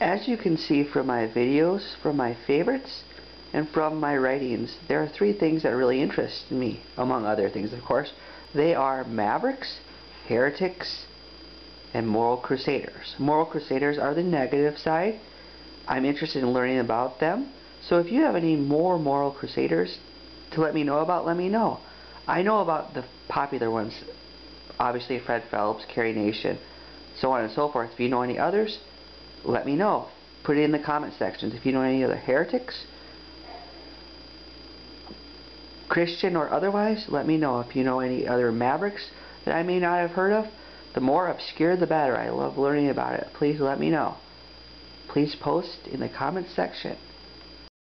As you can see from my videos, from my favorites, and from my writings, there are three things that really interest me, among other things of course. They are Mavericks, Heretics, and Moral Crusaders. Moral Crusaders are the negative side. I'm interested in learning about them. So if you have any more Moral Crusaders to let me know about, let me know. I know about the popular ones. Obviously Fred Phelps, Carrie Nation, so on and so forth. If you know any others, let me know. Put it in the comment sections. If you know any other heretics, Christian or otherwise, let me know. If you know any other Mavericks that I may not have heard of, the more obscure the better. I love learning about it. Please let me know. Please post in the comment section.